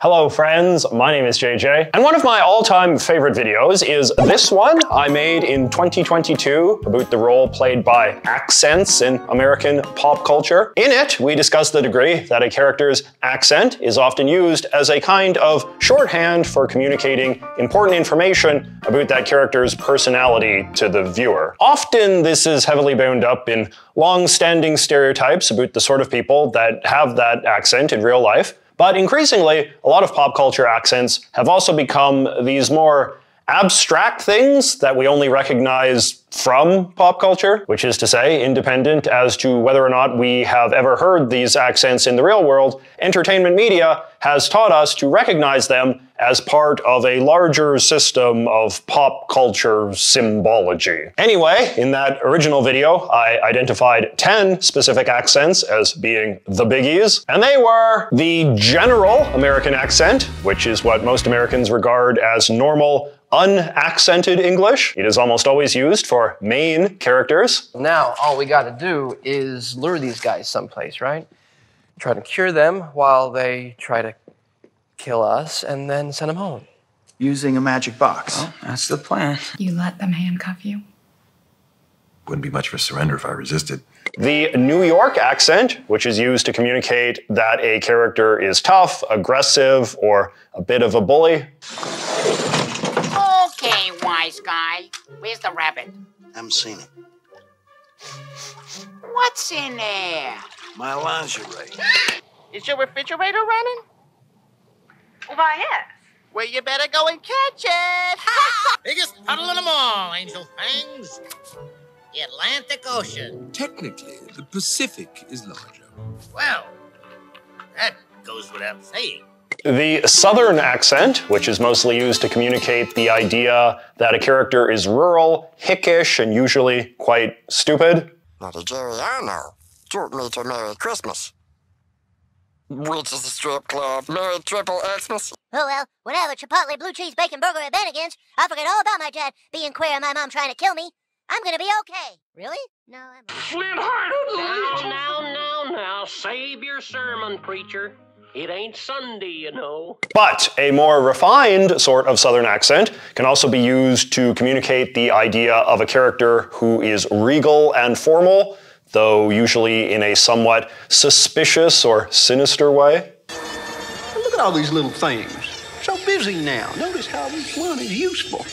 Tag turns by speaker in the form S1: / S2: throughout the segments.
S1: Hello friends, my name is JJ, and one of my all-time favorite videos is this one I made in 2022 about the role played by accents in American pop culture. In it, we discuss the degree that a character's accent is often used as a kind of shorthand for communicating important information about that character's personality to the viewer. Often this is heavily bound up in long-standing stereotypes about the sort of people that have that accent in real life, but increasingly, a lot of pop culture accents have also become these more abstract things that we only recognize from pop culture, which is to say, independent as to whether or not we have ever heard these accents in the real world, entertainment media has taught us to recognize them as part of a larger system of pop culture symbology. Anyway, in that original video, I identified 10 specific accents as being the biggies, and they were the general American accent, which is what most Americans regard as normal unaccented English. It is almost always used for main characters.
S2: Now, all we gotta do is lure these guys someplace, right? Try to cure them while they try to kill us and then send them home.
S3: Using a magic box.
S4: Well, that's the plan.
S5: You let them handcuff you?
S6: Wouldn't be much of a surrender if I resisted.
S1: The New York accent, which is used to communicate that a character is tough, aggressive, or a bit of a bully.
S7: Okay, wise guy. Where's the rabbit?
S8: Haven't seen it.
S7: What's in there?
S8: My lingerie.
S7: Is your refrigerator running?
S9: Why, yes.
S7: Well, you better go and catch it.
S10: Biggest puddle in them all, Angel Fangs. The Atlantic Ocean.
S11: Technically, the Pacific is larger.
S10: Well, that goes without saying.
S1: The Southern accent, which is mostly used to communicate the idea that a character is rural, hickish, and usually quite stupid.
S12: Not a Jerry I know. Took me to Merry Christmas. Which is a strip club. Merry Triple Xmas.
S13: Oh well, when I have a Chipotle blue cheese bacon burger at Bennigan's, I'll forget all about my dad being queer and my mom trying to kill me. I'm gonna be okay. Really? No, I'm
S14: Flint-hearted Now, now, now, now, save your sermon, preacher. It ain't Sunday, you know.
S1: But a more refined sort of Southern accent can also be used to communicate the idea of a character who is regal and formal, though usually in a somewhat suspicious or sinister way.
S8: Look at all these little things. So busy now. Notice how each one is useful.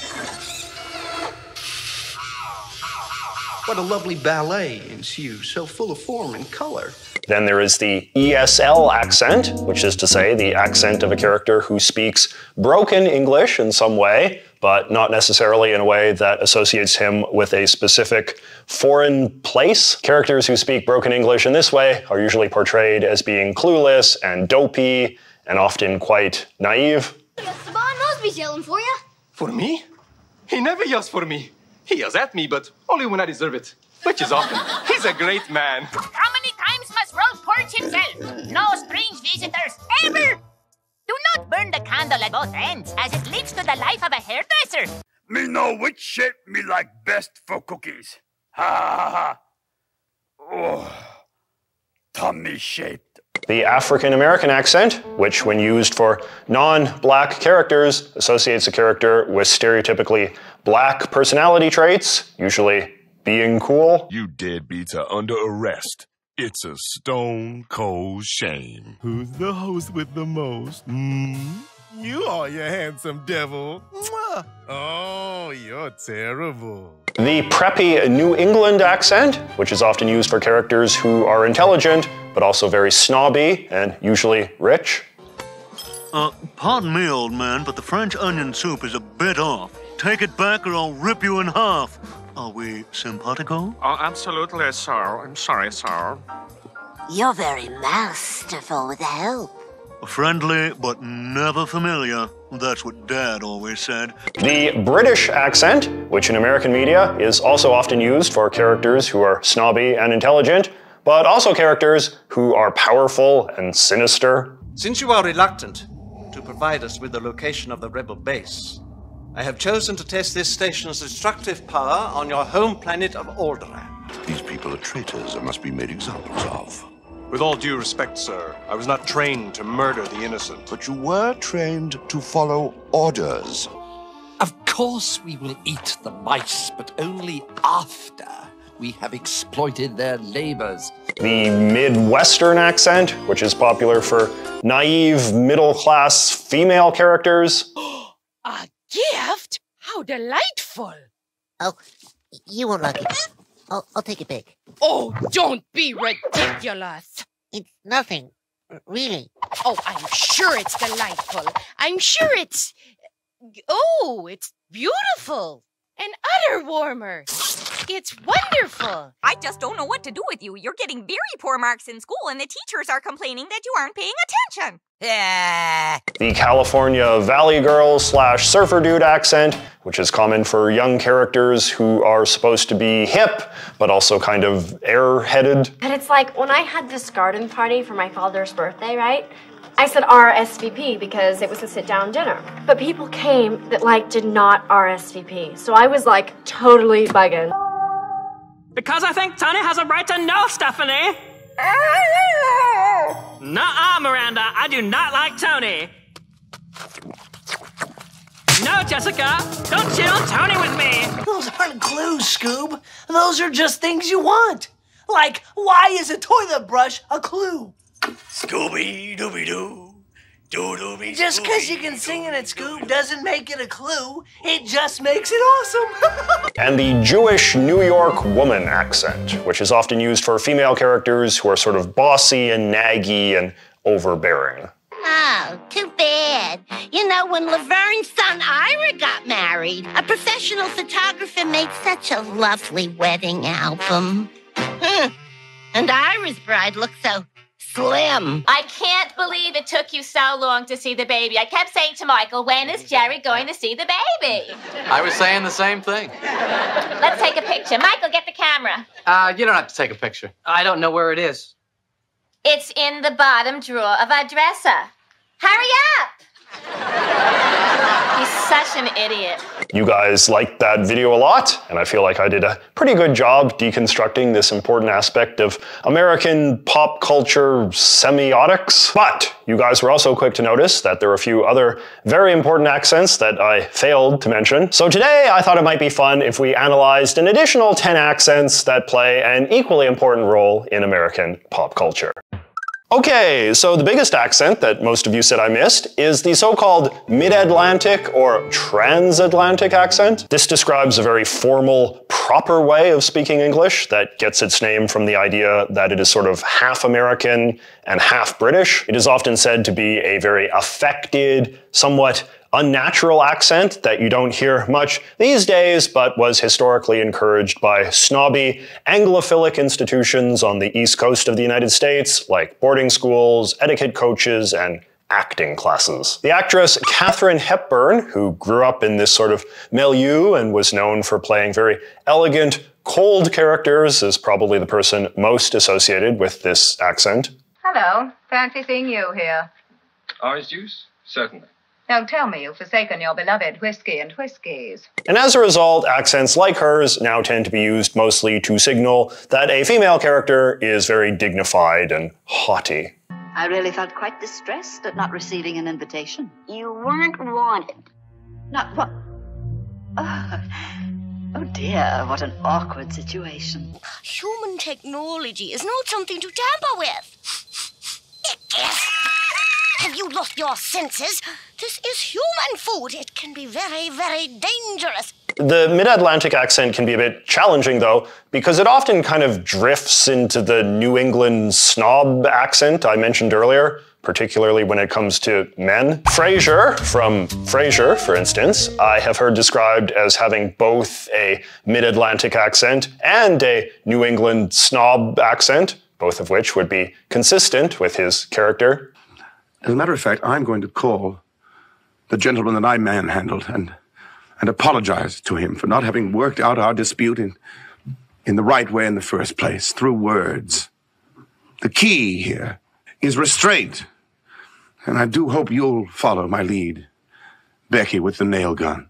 S8: What a lovely ballet ensues, so full of form and color.
S1: Then there is the ESL accent, which is to say the accent of a character who speaks broken English in some way, but not necessarily in a way that associates him with a specific foreign place. Characters who speak broken English in this way are usually portrayed as being clueless and dopey and often quite naive.
S15: Saban Mosby's yelling for you.
S16: For me? He never yells for me. He yells at me, but only when I deserve it, which is often. He's a great man.
S7: How many times must Rose purge himself? No strange visitors ever! Do not burn the candle at both ends, as it leads to the life of a hairdresser.
S17: Me know which shape me like best for cookies. Ha ha ha. Oh, tummy shaped.
S1: The African American accent, which when used for non-black characters, associates a character with stereotypically black personality traits, usually being cool.
S18: You deadbeats are under arrest. It's a stone cold shame.
S19: Who's the host with the most? Hmm? You are, you handsome devil. Mwah. Oh, you're terrible.
S1: The preppy New England accent, which is often used for characters who are intelligent, but also very snobby and usually rich.
S20: Uh, pardon me, old man, but the French onion soup is a bit off. Take it back or I'll rip you in half. Are we simpatico?
S7: Oh, absolutely, sir. I'm sorry, sir.
S13: You're very masterful with the help.
S20: Friendly, but never familiar. That's what Dad always said.
S1: The British accent, which in American media is also often used for characters who are snobby and intelligent, but also characters who are powerful and sinister.
S6: Since you are reluctant to provide us with the location of the rebel base, I have chosen to test this station's destructive power on your home planet of Alderaan.
S2: These people are traitors and must be made examples of.
S4: With all due respect, sir, I was not trained to murder the innocent.
S5: But you were trained to follow orders.
S21: Of course we will eat the mice, but only after we have exploited their labors.
S1: The Midwestern accent, which is popular for naive, middle class female characters.
S22: A ah, gift? How delightful!
S13: Oh, you won't like it. I'll, I'll take it back.
S22: Oh, don't be ridiculous.
S13: It's nothing. Really.
S22: Oh, I'm sure it's delightful. I'm sure it's. Oh, it's beautiful. An udder warmer. It's wonderful.
S23: I just don't know what to do with you. You're getting very poor marks in school, and the teachers are complaining that you aren't paying attention.
S22: Yeah.
S1: The California Valley Girl slash surfer dude accent, which is common for young characters who are supposed to be hip, but also kind of airheaded.
S24: And it's like when I had this garden party for my father's birthday, right? I said RSVP because it was a sit down dinner. But people came that like did not RSVP. So I was like totally bugging.
S25: Because I think Tony has a right to know, Stephanie. Nuh-uh, Miranda. I do not like Tony. No, Jessica. Don't chill Tony with me.
S26: Those aren't clues, Scoob. Those are just things you want. Like, why is a toilet brush a clue?
S17: Scooby Dooby Doo. Doo dooby
S26: Just because you can sing it at Scoob doesn't make it a clue. It just makes it awesome.
S1: and the Jewish New York woman accent, which is often used for female characters who are sort of bossy and naggy and overbearing.
S13: Oh, too bad. You know, when Laverne's son Ira got married, a professional photographer made such a lovely wedding album. Hmm. And Ira's bride looked so slim.
S7: I can't believe it took you so long to see the baby. I kept saying to Michael, when is Jerry going to see the baby?
S27: I was saying the same thing.
S7: Let's take a picture. Michael, get the camera.
S27: Uh, you don't have to take a picture.
S2: I don't know where it is.
S7: It's in the bottom drawer of our dresser. Hurry up! He's such an idiot.
S1: You guys liked that video a lot, and I feel like I did a pretty good job deconstructing this important aspect of American pop culture semiotics. But you guys were also quick to notice that there are a few other very important accents that I failed to mention. So today I thought it might be fun if we analyzed an additional 10 accents that play an equally important role in American pop culture. Okay, so the biggest accent that most of you said I missed is the so-called mid-Atlantic or transatlantic accent. This describes a very formal, proper way of speaking English that gets its name from the idea that it is sort of half American and half British. It is often said to be a very affected, somewhat unnatural accent that you don't hear much these days, but was historically encouraged by snobby Anglophilic institutions on the east coast of the United States, like boarding schools, etiquette coaches, and acting classes. The actress Katharine Hepburn, who grew up in this sort of milieu and was known for playing very elegant, cold characters, is probably the person most associated with this accent.
S28: Hello. Fancy seeing you here.
S4: Orange juice? Certainly.
S28: Don't tell me you've forsaken your beloved whiskey and whiskies.
S1: And as a result, accents like hers now tend to be used mostly to signal that a female character is very dignified and haughty.
S29: I really felt quite distressed at not receiving an invitation.
S13: You weren't wanted.
S29: Not what? Oh, oh dear, what an awkward situation.
S13: Human technology is not something to tamper with. It is. Have you lost your senses? This is human food. It can be very, very dangerous.
S1: The mid Atlantic accent can be a bit challenging, though, because it often kind of drifts into the New England snob accent I mentioned earlier, particularly when it comes to men. Frasier, from Frasier, for instance, I have heard described as having both a mid Atlantic accent and a New England snob accent, both of which would be consistent with his character.
S30: As a matter of fact, I'm going to call the gentleman that I manhandled and and apologize to him for not having worked out our dispute in in the right way in the first place, through words. The key here is restraint. And I do hope you'll follow my lead. Becky with the nail gun.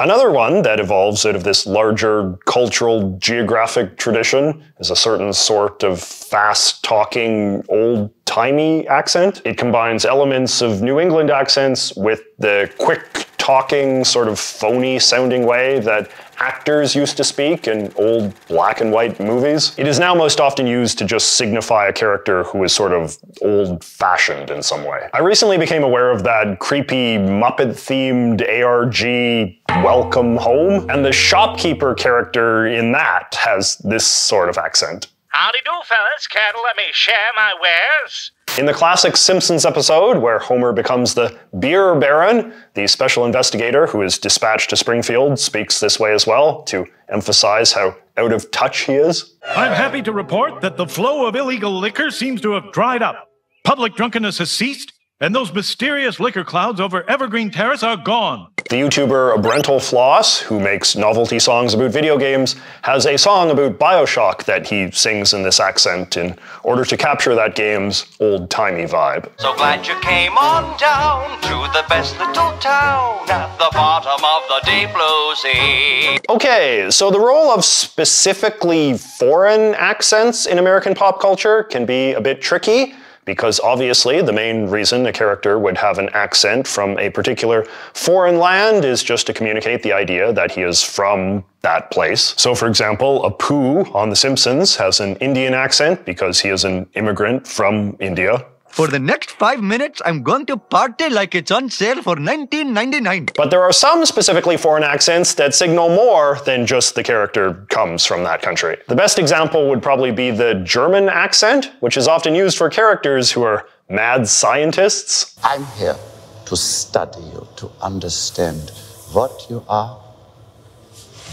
S1: Another one that evolves out of this larger cultural geographic tradition is a certain sort of fast talking, old timey accent. It combines elements of New England accents with the quick talking, sort of phony sounding way that actors used to speak in old black and white movies. It is now most often used to just signify a character who is sort of old fashioned in some way. I recently became aware of that creepy Muppet themed ARG Welcome Home, and the shopkeeper character in that has this sort of accent.
S31: Howdy do, fellas. Care to let me share my wares?
S1: In the classic Simpsons episode, where Homer becomes the beer baron, the special investigator who is dispatched to Springfield speaks this way as well to emphasize how out of touch he is.
S32: I'm happy to report that the flow of illegal liquor seems to have dried up. Public drunkenness has ceased, and those mysterious liquor clouds over Evergreen Terrace are gone.
S1: The YouTuber Brentalfloss, who makes novelty songs about video games, has a song about Bioshock that he sings in this accent in order to capture that game's old timey vibe.
S33: So glad you came on down to the best little town at the bottom of the deep blue sea.
S1: Okay, so the role of specifically foreign accents in American pop culture can be a bit tricky because obviously the main reason a character would have an accent from a particular foreign land is just to communicate the idea that he is from that place. So for example, Apu on The Simpsons has an Indian accent because he is an immigrant from India.
S34: For the next five minutes, I'm going to party like it's on sale for 19.99.
S1: But there are some specifically foreign accents that signal more than just the character comes from that country. The best example would probably be the German accent, which is often used for characters who are mad scientists.
S35: I'm here to study you, to understand what you are,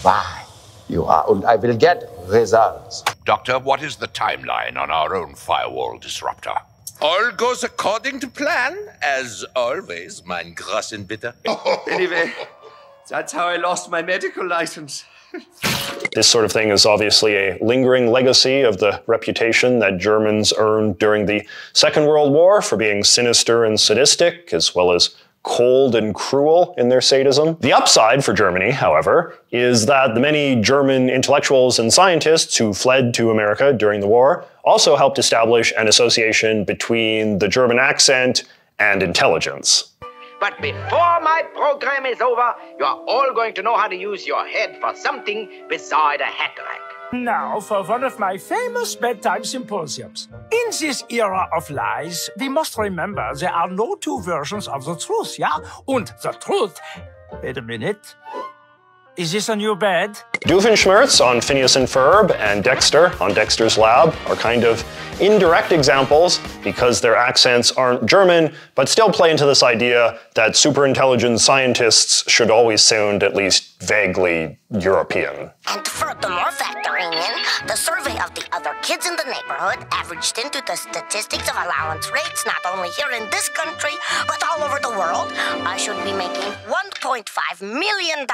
S35: why you are, and I will get results.
S36: Doctor, what is the timeline on our own firewall disruptor?
S37: All goes according to plan, as always, mein Grassenbitter.
S38: Anyway, that's how I lost my medical license.
S1: This sort of thing is obviously a lingering legacy of the reputation that Germans earned during the Second World War for being sinister and sadistic, as well as cold and cruel in their sadism. The upside for Germany, however, is that the many German intellectuals and scientists who fled to America during the war also helped establish an association between the German accent and intelligence.
S39: But before my program is over, you are all going to know how to use your head for something beside a hat rack.
S40: Now for one of my famous bedtime symposiums. In this era of lies, we must remember there are no two versions of the truth, yeah? And the truth. Wait a minute. Is this a new bed?
S1: Doofenshmirtz on Phineas and Ferb and Dexter on Dexter's Lab are kind of indirect examples because their accents aren't German, but still play into this idea that superintelligent scientists should always sound at least vaguely European.
S13: And furthermore, factoring in the survey of the other kids in the neighborhood averaged into the statistics of allowance rates, not only here in this country, but all over the world, I should be making $1.5 million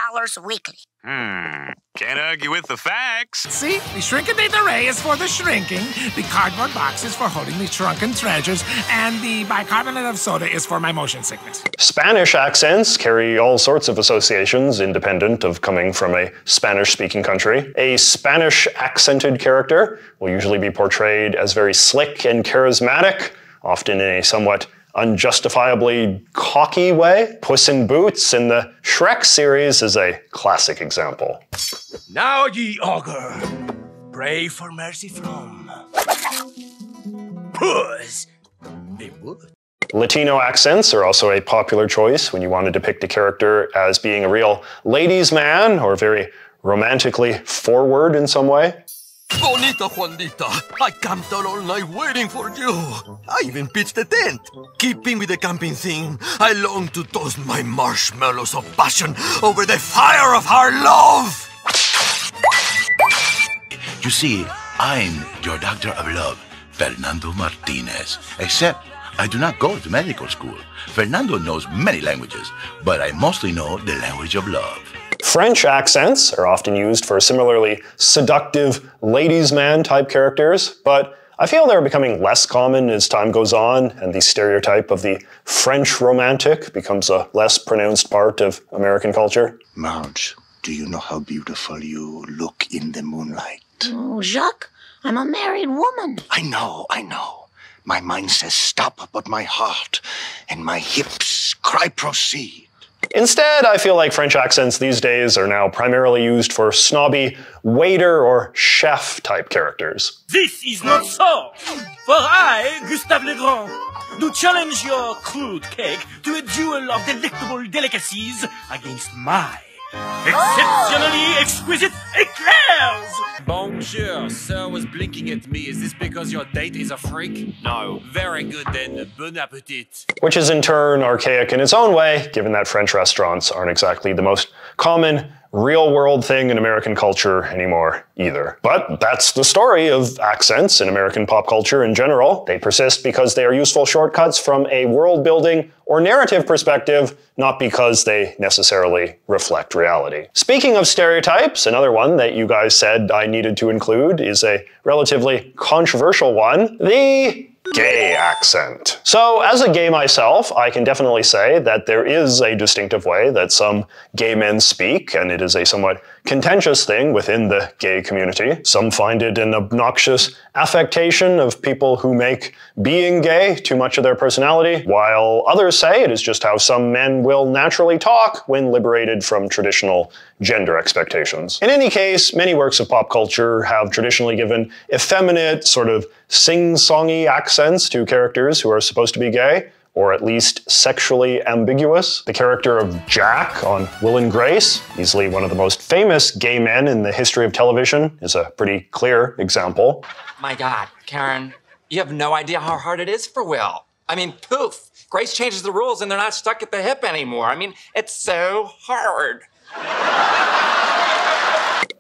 S13: weekly.
S41: Hmm. Can't argue with the facts.
S42: See, the shrinking array is for the shrinking, the cardboard box is for holding the shrunken treasures, and the bicarbonate of soda is for my motion sickness.
S1: Spanish accents carry all sorts of associations independent of coming from a Spanish speaking country. A Spanish accented character will usually be portrayed as very slick and charismatic, often in a somewhat unjustifiably cocky way. Puss in Boots in the Shrek series is a classic example.
S43: Now, ye augur, pray for mercy from Puss in Boots.
S1: Latino accents are also a popular choice when you want to depict a character as being a real ladies' man or very romantically forward in some way.
S21: Bonita Juanita, I camped out all night waiting for you. I even pitched a tent. Keeping with the camping theme, I long to toast my marshmallows of passion over the fire of our love.
S36: You see, I'm your doctor of love, Fernando Martinez. Except I do not go to medical school. Fernando knows many languages, but I mostly know the language of love.
S1: French accents are often used for similarly seductive ladies' man type characters, but I feel they're becoming less common as time goes on, and the stereotype of the French romantic becomes a less pronounced part of American culture.
S36: Marge, do you know how beautiful you look in the moonlight?
S13: Oh, Jacques, I'm a married woman.
S36: I know, I know. My mind says stop, but my heart and my hips cry proceed.
S1: Instead, I feel like French accents these days are now primarily used for snobby waiter or chef type characters.
S40: This is not so. For I, Gustave Legrand, do challenge your crude cake to a duel of delectable delicacies against my exceptionally exquisite eclairs.
S44: Bonjour, sir was blinking at me. Is this because your date is a freak? No. Very good then. Bon appetit.
S1: Which is in turn archaic in its own way, given that French restaurants aren't exactly the most common real world thing in American culture anymore either. But that's the story of accents in American pop culture in general. They persist because they are useful shortcuts from a world building or narrative perspective, not because they necessarily reflect reality. Speaking of stereotypes, another one that you guys said I needed to include is a relatively controversial one. The gay accent. So, as a gay myself, I can definitely say that there is a distinctive way that some gay men speak, and it is a somewhat contentious thing within the gay community. Some find it an obnoxious affectation of people who make being gay too much of their personality, while others say it is just how some men will naturally talk when liberated from traditional gender expectations. In any case, many works of pop culture have traditionally given effeminate, sort of sing-songy accents to characters who are supposed to be gay, or at least sexually ambiguous. The character of Jack on Will and Grace, easily one of the most famous gay men in the history of television, is a pretty clear example.
S45: My God, Karen, you have no idea how hard it is for Will. I mean, poof, Grace changes the rules and they're not stuck at the hip anymore. I mean, it's so hard.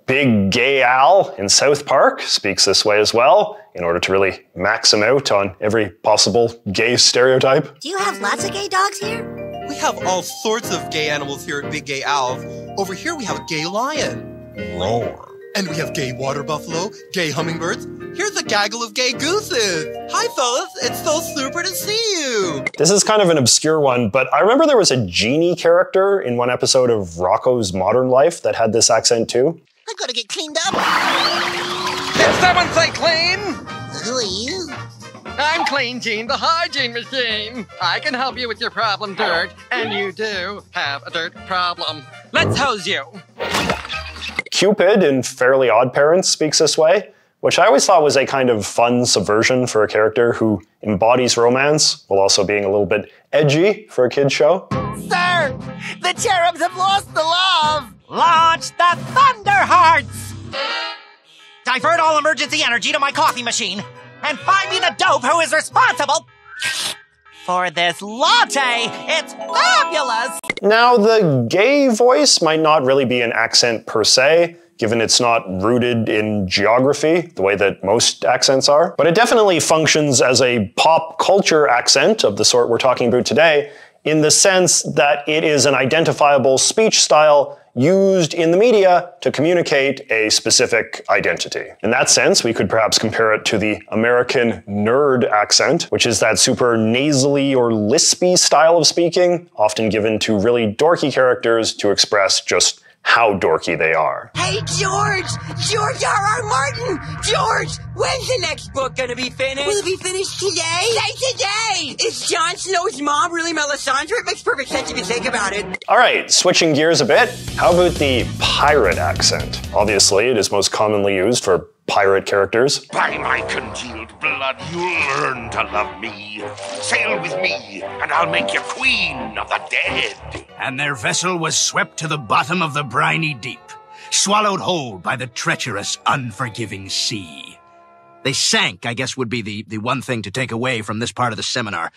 S1: Big Gay Al in South Park speaks this way as well, in order to really max him out on every possible gay stereotype.
S13: Do you have lots of gay dogs here?
S46: We have all sorts of gay animals here at Big Gay Al. Over here we have a gay lion. Roar. And we have gay water buffalo, gay hummingbirds. Here's a gaggle of gay gooses. Hi, fellas. It's so super to see you.
S1: This is kind of an obscure one, but I remember there was a genie character in one episode of Rocko's Modern Life that had this accent too.
S13: I've got to get cleaned up.
S47: Did someone say clean?
S13: Who are you?
S47: I'm Clean Gene, the hygiene machine. I can help you with your problem, dirt, and you do have a dirt problem. Let's hose you.
S1: Cupid in Fairly Odd Parents speaks this way, which I always thought was a kind of fun subversion for a character who embodies romance while also being a little bit edgy for a kid's show.
S40: Sir, the cherubs have lost the love. Launch the Thunder Hearts. Divert all emergency energy to my coffee machine and find me the dope who is responsible for this latte. It's fabulous.
S1: Now, the gay voice might not really be an accent per se, given it's not rooted in geography the way that most accents are, but it definitely functions as a pop culture accent of the sort we're talking about today, in the sense that it is an identifiable speech style used in the media to communicate a specific identity. In that sense, we could perhaps compare it to the American nerd accent, which is that super nasally or lispy style of speaking, often given to really dorky characters to express just how dorky they are.
S40: Hey, George! George R. R. Martin! George! When's the next book gonna be finished? Will it be finished today? Say today! Is Jon Snow's mom really Melisandre? It makes perfect sense if you think about it.
S1: All right, switching gears a bit, how about the pirate accent? Obviously, it is most commonly used for pirate characters.
S37: By my congealed blood, you'll learn to love me. Sail with me, and I'll make you queen of the dead.
S48: And their vessel was swept to the bottom of the briny deep, swallowed whole by the treacherous, unforgiving sea. They sank, I guess would be the, the one thing to take away from this part of the seminar.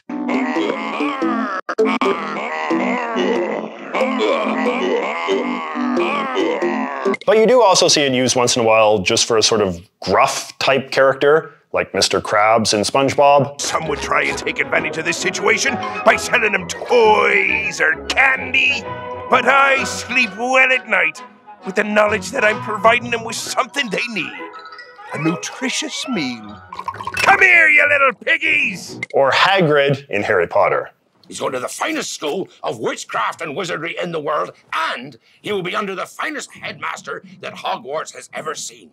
S1: But you do also see it used once in a while just for a sort of gruff type character, like Mr. Krabs in SpongeBob.
S37: Some would try and take advantage of this situation by selling them toys or candy. But I sleep well at night with the knowledge that I'm providing them with something they need.
S43: a nutritious meal. Come here, you little piggies!
S1: Or Hagrid in Harry Potter.
S37: He's going to the finest school of witchcraft and wizardry in the world, and he will be under the finest headmaster that Hogwarts has ever seen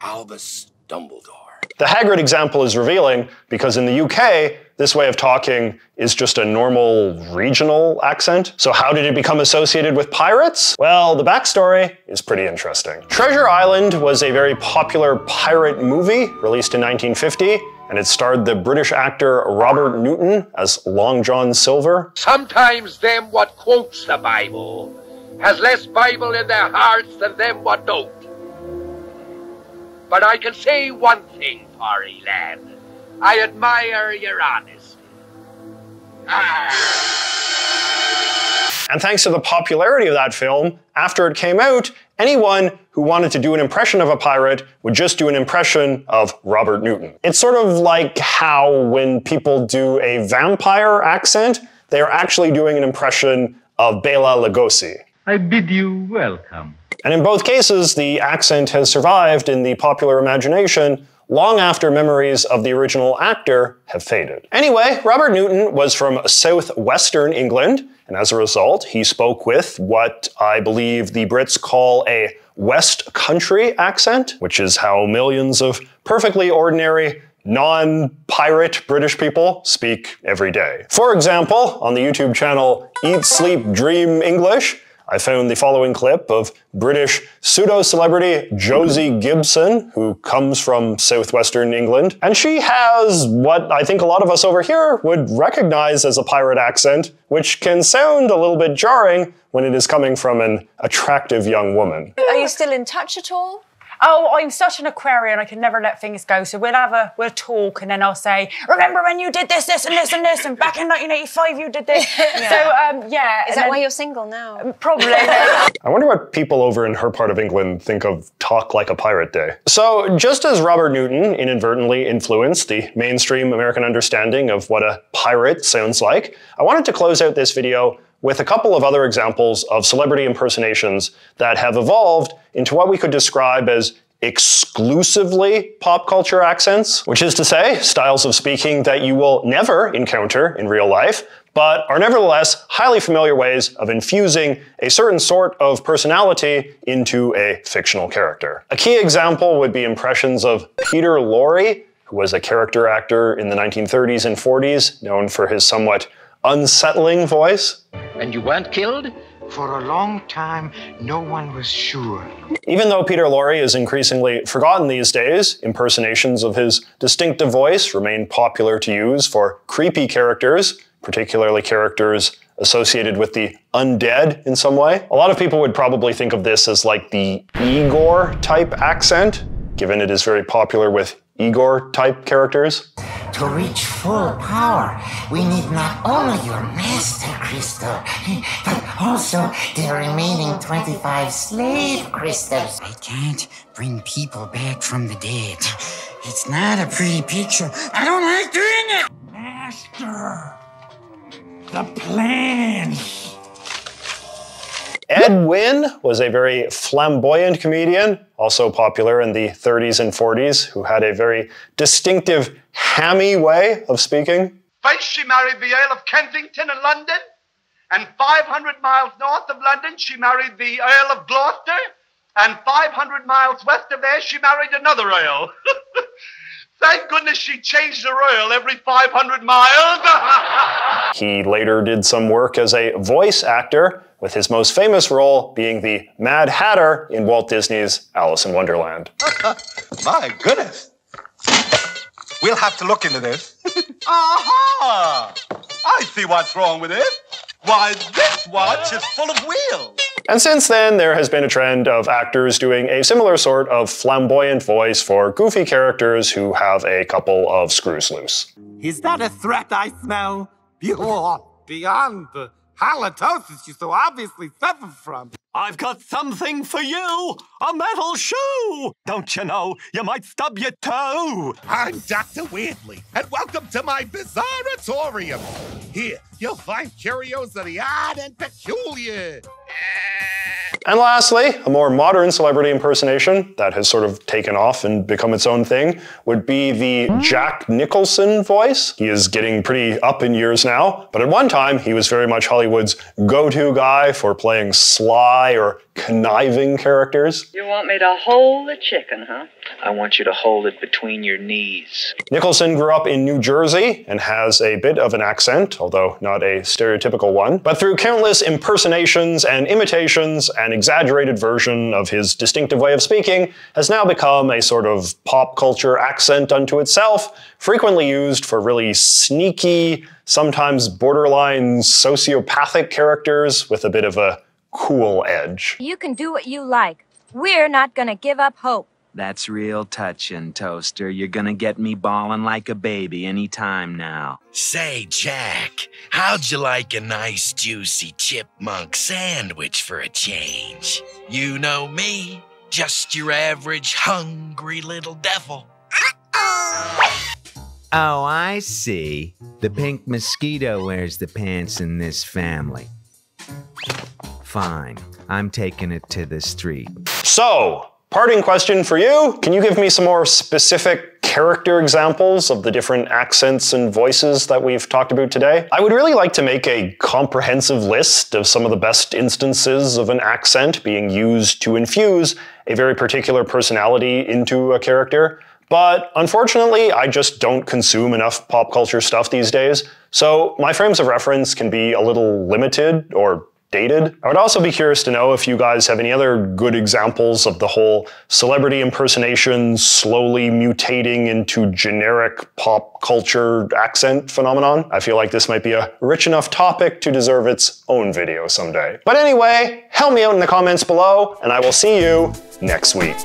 S37: Albus Dumbledore.
S1: The Hagrid example is revealing because in the UK, this way of talking is just a normal regional accent. So, how did it become associated with pirates? Well, the backstory is pretty interesting. Treasure Island was a very popular pirate movie released in 1950 and it starred the British actor Robert Newton as Long John Silver.
S49: Sometimes them what quotes the Bible has less Bible in their hearts than them what don't. But I can say one thing, Parry lad. I admire your honesty.
S1: And thanks to the popularity of that film, after it came out, anyone who wanted to do an impression of a pirate would just do an impression of Robert Newton. It's sort of like how when people do a vampire accent, they are actually doing an impression of Bela Lugosi.
S34: I bid you welcome.
S1: And in both cases, the accent has survived in the popular imagination long after memories of the original actor have faded. Anyway, Robert Newton was from southwestern England, and as a result, he spoke with what I believe the Brits call a West Country accent, which is how millions of perfectly ordinary non-pirate British people speak every day. For example, on the YouTube channel Eat, Sleep, Dream English, I found the following clip of British pseudo-celebrity Josie Gibson, who comes from southwestern England, and she has what I think a lot of us over here would recognize as a pirate accent, which can sound a little bit jarring when it is coming from an attractive young woman.
S50: Are you still in touch at all? Oh, I'm such an Aquarian. I can never let things go. So we'll have a we'll talk, and then I'll say, "Remember when you did this, this, and this, and this, and back in 1985 you did this."
S51: Yeah.
S50: So um, yeah,
S51: Is that why you're single now?
S50: Probably.
S1: I wonder what people over in her part of England think of Talk Like a Pirate Day. So, just as Robert Newton inadvertently influenced the mainstream American understanding of what a pirate sounds like, I wanted to close out this video with a couple of other examples of celebrity impersonations that have evolved into what we could describe as exclusively pop culture accents, which is to say, styles of speaking that you will never encounter in real life, but are nevertheless highly familiar ways of infusing a certain sort of personality into a fictional character. A key example would be impressions of Peter Lorre, who was a character actor in the 1930s and 40s, known for his somewhat unsettling voice.
S39: And you weren't killed? For a long time, no one was sure.
S1: Even though Peter Lorre is increasingly forgotten these days, impersonations of his distinctive voice remain popular to use for creepy characters, particularly characters associated with the undead in some way. A lot of people would probably think of this as like the Igor type accent, given it is very popular with Igor type characters.
S52: To reach full power, we need not only your master crystal, but also the remaining 25 slave crystals.
S53: I can't bring people back from the dead. It's not a pretty picture. I don't like doing it.
S40: Master, the plan.
S1: Ed Wynn was a very flamboyant comedian, also popular in the 30s and 40s, who had a very distinctive hammy way of speaking.
S54: First, she married the Earl of Kensington in London, and 500 miles north of London, she married the Earl of Gloucester, and 500 miles west of there, she married another Earl. Thank goodness she changed her Earl every 500 miles.
S1: He later did some work as a voice actor, with his most famous role being the Mad Hatter in Walt Disney's Alice in Wonderland.
S55: My goodness. We'll have to look into this. Aha! I see what's wrong with it. Why, this watch is full of wheels.
S1: And since then, there has been a trend of actors doing a similar sort of flamboyant voice for goofy characters who have a couple of screws loose.
S56: Is that a threat I smell? You're beyond the halitosis you so obviously suffer from.
S21: I've got something for you! A metal shoe! Don't you know, you might stub your toe!
S43: I'm Dr. Weirdly, and welcome to my Bizarratorium. Here, you'll find curios of the odd and peculiar.
S1: And lastly, a more modern celebrity impersonation that has sort of taken off and become its own thing would be the Jack Nicholson voice. He is getting pretty up in years now, but at one time he was very much Hollywood's go-to guy for playing sly or conniving characters.
S57: You want me to hold the chicken, huh? I want you to hold it between your knees.
S1: Nicholson grew up in New Jersey and has a bit of an accent, although not a stereotypical one. But through countless impersonations and imitations, an exaggerated version of his distinctive way of speaking has now become a sort of pop culture accent unto itself, frequently used for really sneaky, sometimes borderline sociopathic characters with a bit of a cool edge.
S58: You can do what you like. We're not gonna give up hope.
S59: That's real touching, Toaster. You're gonna get me bawling like a baby any time now.
S21: Say, Jack, how'd you like a nice, juicy chipmunk sandwich for a change? You know me, just your average hungry little devil.
S59: Oh, I see. The pink mosquito wears the pants in this family. Fine, I'm taking it to the street.
S1: So, parting question for you. Can you give me some more specific character examples of the different accents and voices that we've talked about today? I would really like to make a comprehensive list of some of the best instances of an accent being used to infuse a very particular personality into a character. But unfortunately, I just don't consume enough pop culture stuff these days, so my frames of reference can be a little limited or dated. I would also be curious to know if you guys have any other good examples of the whole celebrity impersonation slowly mutating into generic pop culture accent phenomenon. I feel like this might be a rich enough topic to deserve its own video someday. But anyway, help me out in the comments below, and I will see you next week.